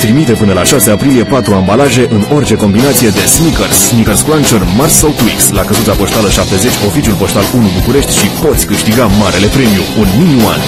Trimite până la 6 aprilie 4 ambalaje în orice combinație de Snickers, Snickers Cruncher, Mars sau Twix la căsuța poștală 70, oficiul poștal 1 București și poți câștiga marele premiu, un mini one.